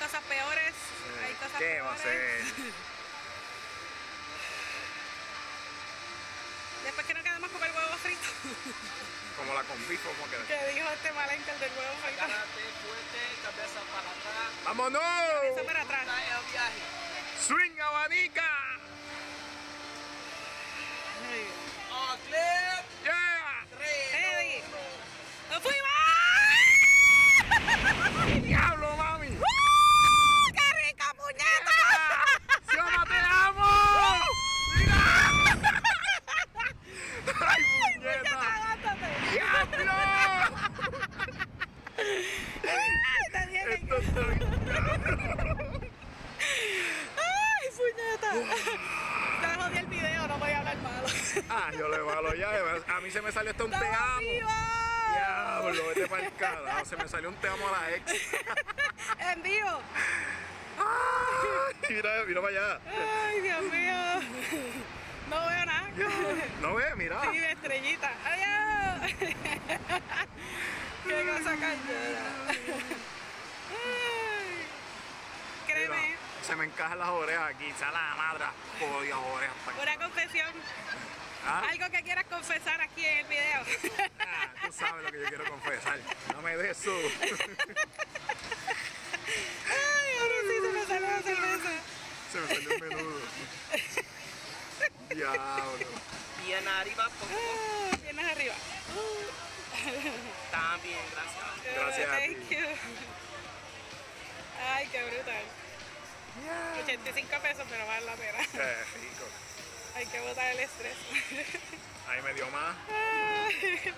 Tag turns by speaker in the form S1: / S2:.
S1: cosas peores, hay cosas
S2: ¿Qué va a
S1: peores.
S2: ser?
S1: Después que no quedamos con el huevo frito,
S2: Como la con bifo, como que.
S1: que dijo este malenco el del huevo frito.
S3: Fuerte, cabeza para atrás.
S2: ¡Vámonos!
S1: para atrás.
S3: Está el viaje.
S2: ¡Swing abanica!
S1: Ay,
S3: Oh, clip.
S2: ¡Yeah!
S3: Tres.
S1: Eddie. ¡Nos fuimos!
S2: ¡Diablo, mami!
S1: ¡Uh! ¡Qué rica puñeta!
S2: ¡Sioma, te amo! ¡Mira! ¡Ay, puñeta!
S1: ¡Agáchate!
S2: ¡Diablo!
S1: ¡Ay, te dije
S2: Esto
S1: que-
S2: está bien.
S1: ¡Ay, puñeta! Ya jodí el video, no voy a hablar malo.
S2: Ah, yo le malo ya. A mí se me salió hasta un te
S1: ¡Estamos
S2: amo. Diablo, vete para el carajo. Se me salió un te amo a la ex.
S1: ¡En vivo!
S2: Ay, mira, mira para allá.
S1: ¡Ay, Dios mío! No veo nada.
S2: ¿No ves? Mira.
S1: Sí, de estrellita. ¡Adiós! ¡Qué cosa cañera! Ay, Créeme,
S2: Mira, se me encajan las orejas aquí. Sale la madre. Jodidas orejas.
S1: una confesión.
S2: ¿Ah?
S1: Algo que quieras confesar aquí en el video.
S2: Ah, tú sabes lo que yo quiero confesar. No me des eso.
S1: Ay, ahora sí se me salió la cerveza.
S2: Se me salió el menudo. Diablo.
S3: Bien arriba, por favor.
S1: Ah, Vienes arriba.
S3: También, gracias.
S2: Gracias a
S1: Thank
S2: ti.
S1: you. Ay, qué brutal. 85 pesos, pero vale la pena. Hay que botar el estrés.
S2: Ahí me dio más.